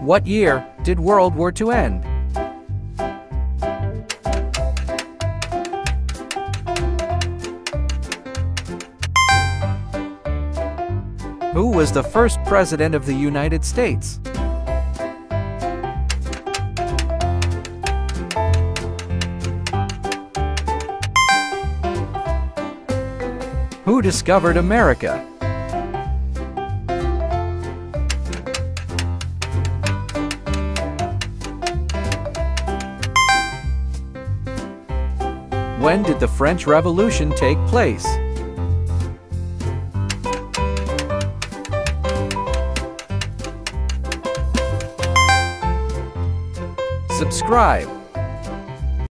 What year did World War II end? Who was the first president of the United States? Who discovered America? When did the French Revolution take place? Subscribe.